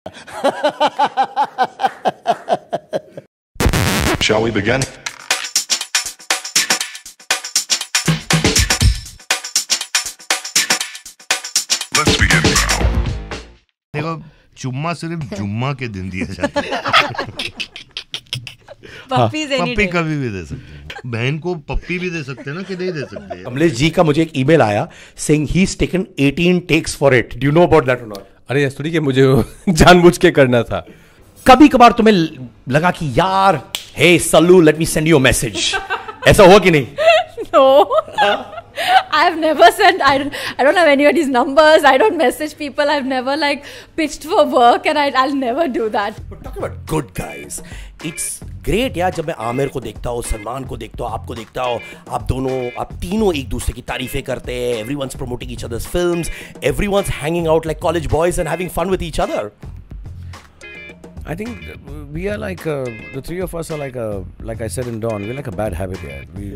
Shall we begin? Let's begin now. देखो चुम्मा सिर्फ़ जुम्मा के दिन दिया जाता है। पप्पीज एनी पप्पी कभी भी दे सकते हैं। बहन को पप्पी भी दे सकते हैं ना कि नहीं दे सकते? कमलेश जी का मुझे एक ईमेल आया saying he is taken 18 takes for it do you know about that और नॉट अरे थोड़ी कि मुझे जानबूझ के करना था कभी कभार तुम्हें लगा कि यार hey Sallu let me send you message ऐसा हुआ कि नहीं no I've never sent I don't, I don't have anybody's numbers I don't message people I've never like pitched for work and I, I'll never do that talking about good guys it's great यार जब मैं आमिर को देखता हूँ सलमान को देखता हूँ आपको देखता हूँ आप दोनों आप तीनों एक दूसरे की तारीफें करते हैं everyone's promoting each others films everyone's hanging out like college boys and having fun with each other I think we are like uh, the three of us are like a like I said in Dawn we're like a bad habit here we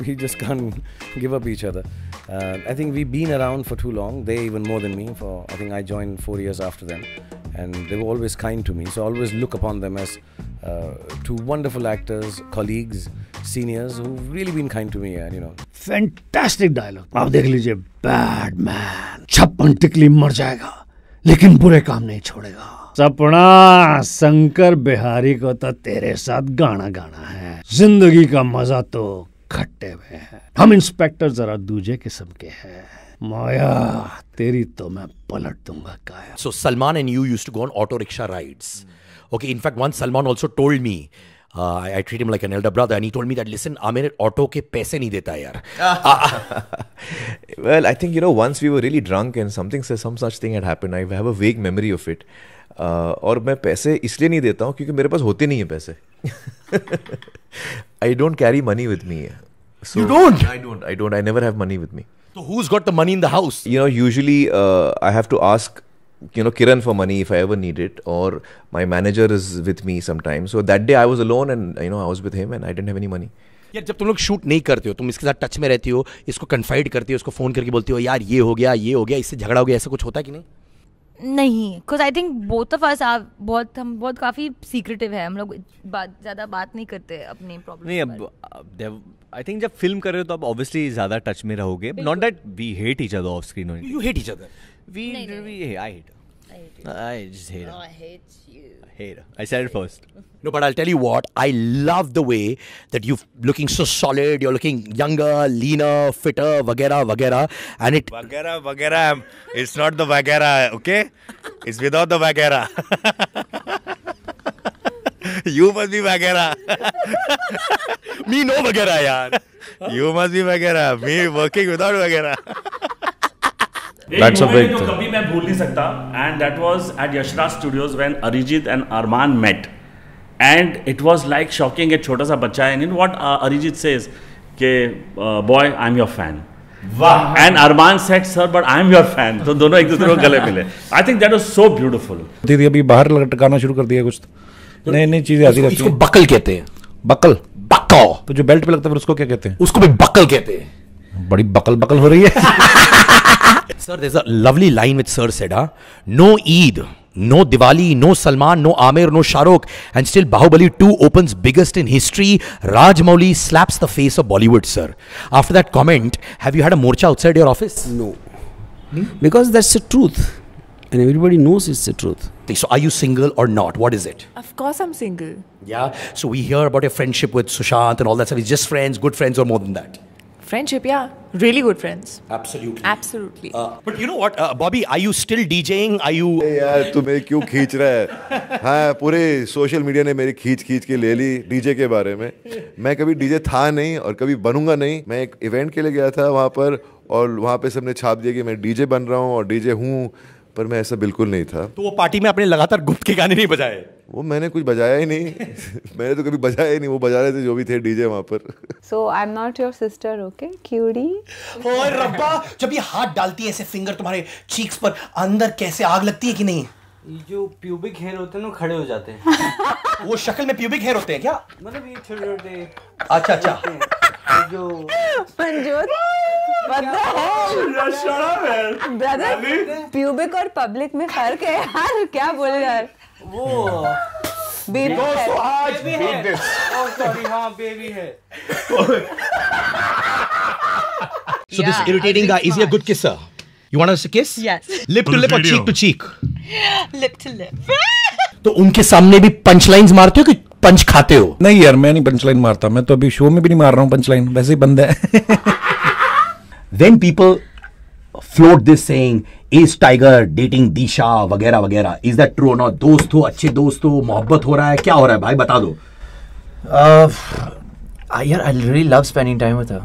we just can't give up each other uh, I think we've been around for too long they even more than me for I think I joined four years after them and they were always kind to me so I always look upon them as uh, two wonderful actors colleagues seniors who've really been kind to me and you know fantastic dialogue आप देख लीजिए bad man छप्पन टिकली मर जाएगा लेकिन बुरे काम नहीं छोड़ेगा सपना शंकर बिहारी को तो तेरे साथ गाना गाना है ज़िंदगी का मज़ा तो खट्टे में है हम इंस्पेक्टर जरा दूजे किस्म के हैं माया तेरी तो मैं पलट दूँगा काया So Salman and you used to go on auto rickshaw rides. Okay, in fact, once Salman also told me. Uh, I, I treat him like an elder brother, and he told me that listen, Aamir auto के पैसे नहीं देता यार. Well, I think you know once we were really drunk and something some such thing had happened. I have a vague memory of it. Uh, और मैं पैसे इसलिए नहीं देता हूँ क्योंकि मेरे पास होते नहीं है पैसे I don't carry money with me So You don't? I don't. I don't. I never have money with me. So who's got the money in the house? You know, usually uh, I have to ask, you know, Kiran for money if I ever need it, or my manager is with me sometimes. So that day I was alone, and you know, I was with him, and I didn't have any money. यार जब तुम लोग shoot नहीं करते हो तुम इसके साथ टच में रहती हो इसको कन्फाइड करती हो इसको फ़ोन करके बोलती हो यार ये हो गया ये हो गया इससे झगड़ा हो गया ऐसा कुछ होता है कि नहीं? नहीं because I think both of us are बहुत हम बहुत काफ़ी सीक्रेटिव है हम लोग बात ज़्यादा बात नहीं करते अपनी प्रॉब्लम नहीं अब आई थिंक जब फ़िल्म कर रहे हो तो आप ऑब्वियसली ज़्यादा टच में रहोगे not that we hate each other off screen you hate each other We we I hate her. I hate, I just hate her. I hate you. I hate her. I said it first. No, but I'll tell you what. I love the way that you're looking so solid. You're looking younger, leaner, fitter, vagera, vagera, and it. Vagera, vagera. It's not the vagera, okay? It's without the vagera. you must be vagera. Me no vagera, yaar. You must be vagera. Me working without vagera. एक That's a big thing. कभी मैं भूल नहीं सकता and that was at Yashraj studios when Arijit and Arman met and it was like shocking एक छोटा सा बच्चा है इन व्हाट अरिजीत सेज के boy I am your fan and Arman said sir but I am your fan तो दोनों एक दूसरे को गले मिले। I think that was so beautiful दीदी अभी बाहर लटकाना शुरू कर दिया कुछ नई नई चीज़ें आती रहती इसको बकल कहते हैं। बकल? बक्को तो जो बेल्ट पे लगता है उसको क्या कहते हैं? उसको भी बकल कहते हैं। बड़ी बकल बकल हो रही है। Sir, there's a lovely line which Sir said, huh? No Eid, no Diwali, no Salman, no Amir, no Shahrukh, and still Bahubali 2 opens biggest in history. Rajmouli slaps the face of Bollywood, sir. After that comment, have you had a morcha outside your office? No. Hmm? Because that's the truth. And everybody knows it's the truth. So are you single or not? What is it? Of course, I'm single. Yeah. So we hear about your friendship with Sushant and all that stuff. It's just friends, good friends, or more than that? Friendship, yeah. Really good friends. Absolutely. Absolutely. Uh, but you know what, uh, Bobby, are you still DJing? Are you? यार तुम्हें क्यों खींच रहा है हाँ पूरे social media ने मेरी खींच खींच के ले ली डीजे के बारे में मैं कभी डीजे था नहीं और कभी बनूँगा नहीं मैं एक इवेंट के लिए गया था वहाँ पर और वहाँ पे सबने छाप दिया कि मैं डीजे बन रहा हूँ और डीजे हूँ पर मैं ऐसा बिल्कुल नहीं था तो वो पार्टी में आपने लगातार गुप्त के गाने नहीं बजाए वो मैंने कुछ बजाया ही नहीं। मैंने तो कभी बजाया ही नहीं वो बजा रहे थे जो भी थे डीजे वहाँ पर। So, I'm not your sister, okay? Cutie. ओए रब्बा जब ये हाथ डालती है ऐसे फिंगर तुम्हारे चीक्स पर अंदर कैसे आग लगती है कि नहीं? जो प्यूबिक हेयर होते हैं ना खड़े हो जाते हैं। वो शक्ल में प्यूबिक हेयर होते हैं क्या? मतलब ये छोटे छोटे अच्छा अच्छा। जो Manjot. ब्रदर प्यूबिक और पब्लिक में फ़र्क है यार क्या बोल रहा है? वो बेबी बेबी है ओह सॉरी हाँ बेबी है So this irritating guy, is he a good kisser? You want us to kiss? Yes. Lip to lip or cheek to cheek? Lip to lip. तो उनके सामने भी पंच लाइन्स मारते हो कि पंच खाते हो नहीं यार मैं नहीं पंचलाइन मारता मैं तो अभी शो में भी नहीं मार रहा हूँ पंचलाइन वैसे ही बंद है Then people float this saying, is Tiger dating Disha वगैरह वगैरह. That true or not? दोस्त हो अच्छे दोस्त हो मोहब्बत हो रहा है क्या हो रहा है भाई? बता दो. Yeah, I really love spending time with her,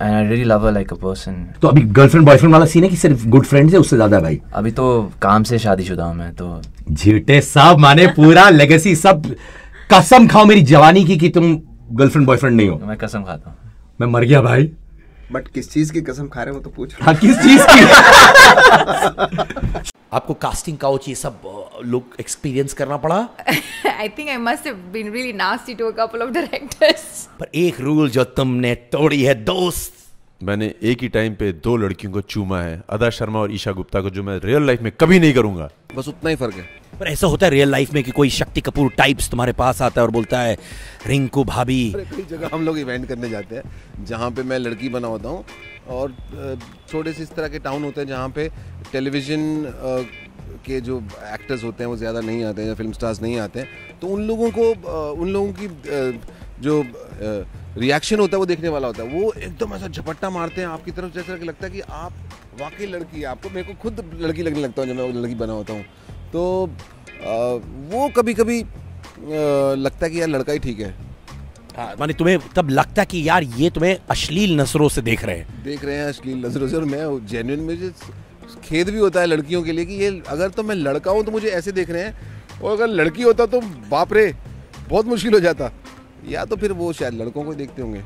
and I really love her like a person. तो अभी गर्लफ्रेंड बॉयफ्रेंड वाला सीन है कि सिर्फ़ गुड फ्रेंड्स है उससे ज़्यादा भाई? अभी तो काम से शादीशुदा हूँ मैं तो झीटे सब माने पूरा लेगेसी सब कसम खाओ मेरी जवानी की कि तुम गर्लफ्रेंड बॉयफ्रेंड नहीं हो। मैं कसम खाता हूँ। मैं मर गया भाई। बट किस चीज़ की कसम खा रहे हो तो पूछ हाँ किस चीज़ की? आपको कास्टिंग काउच ये सब लोग एक्सपीरियंस करना पड़ा? I think I must been really nasty to a couple of directors directors. पर एक रूल जो तुमने तोड़ी है दोस्त। मैंने एक ही टाइम पे दो लड़कियों को चूमा है अदा शर्मा और ईशा गुप्ता को जो मैं रियल लाइफ में कभी नहीं करूँगा। बस उतना ही फ़र्क है। पर ऐसा होता है रियल लाइफ में कि कोई शक्ति कपूर टाइप्स तुम्हारे पास आता है और बोलता है रिंकू भाभी। कई जगह हम लोग इवेंट करने जाते हैं जहाँ पे मैं लड़की बना होता हूँ और छोटे से इस तरह के टाउन होते हैं जहाँ पे टेलीविज़न के जो एक्टर्स होते हैं वो ज़्यादा नहीं आते हैं या फ़िल्म स्टार्स नहीं आते हैं। तो उन लोगों को उन लोगों की जो रिएक्शन होता है वो देखने वाला होता है। वो एकदम ऐसा झपट्टा मारते हैं आपकी तरफ़ जैसा कि लगता है कि आप वाकई लड़की है। आपको मेरे को खुद लड़की लगने लगता हूँ जब मैं लड़की बना होता हूँ। तो अ, वो कभी कभी लगता है कि यार लड़का ही ठीक है। हाँ, माने तुम्हें तब लगता है कि यार ये तुम्हें अश्लील नज़रों से देख रहे हैं। देख रहे हैं अश्लील नज़रों से और मैं जेन्युइन मुझे खेद भी होता है लड़कियों के लिए कि ये अगर तो मैं लड़का हूँ तो मुझे ऐसे देख रहे हैं और अगर लड़की होता तो बाप रे बहुत मुश्किल हो जाता। या तो फिर वो शायद लड़कों को देखते होंगे।